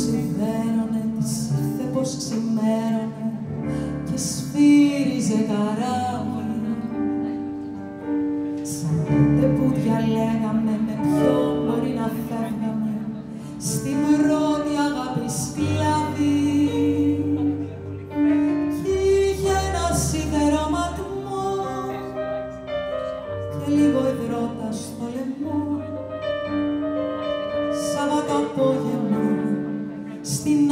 σιδέρωνε, της ήρθε πως ξημέρωνε και σφύριζε καράβι. Σαν τότε που διαλέγαμε με ποιον μπορεί να φεύγαμε στην πρώτη αγάπη σκλάβη. Κι είχε ένα σιδερωματμό και λίγο υδρότα στο λαιμό. Σάββατο απόγευμα στην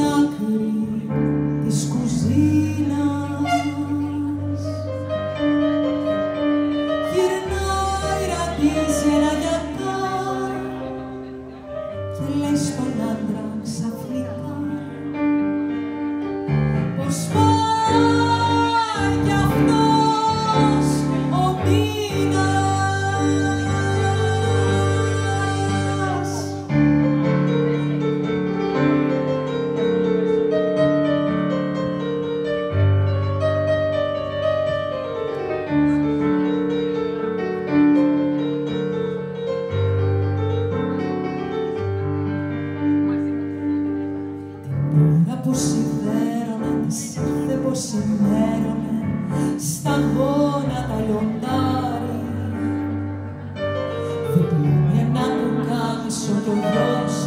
Τώρα που σιδέρωνε, της ήρθε πως ημέρωνε στα γόνατα λιοντάρι. Διπλώνει ένα πουκάμισο κι ο γιος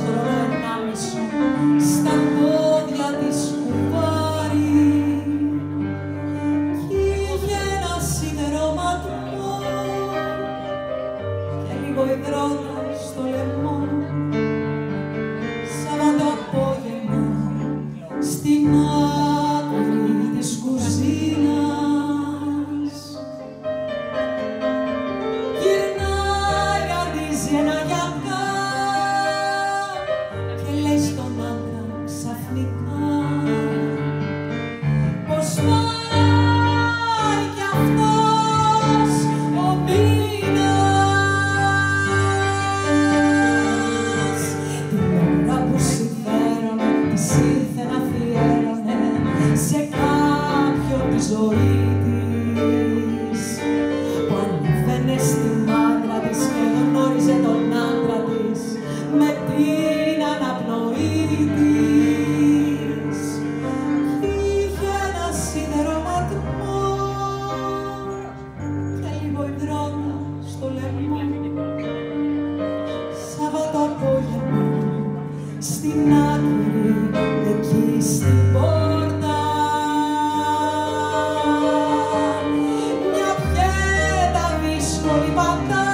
αγαπά και λες τον άντρα ξαφνικά πως πάει κι αυτός ο μήνας την ώρα που συμφέρομαι της ήρθε να φιέρωνε σε κάποιο τη ζωή. we bought the